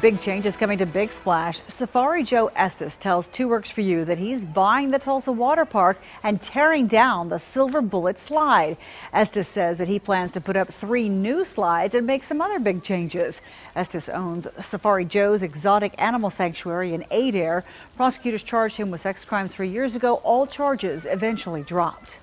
Big changes coming to Big Splash. Safari Joe Estes tells Two Works for You that he's buying the Tulsa Water Park and tearing down the Silver Bullet slide. Estes says that he plans to put up three new slides and make some other big changes. Estes owns Safari Joe's exotic animal sanctuary in Adair. Prosecutors charged him with sex crimes three years ago. All charges eventually dropped.